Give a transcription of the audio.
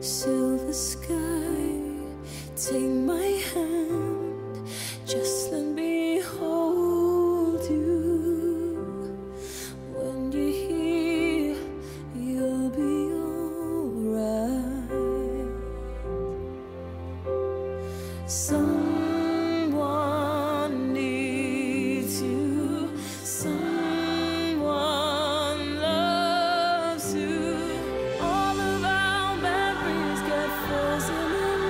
silver sky. Take my hand, just let me hold you. When you're here, you'll be alright. Some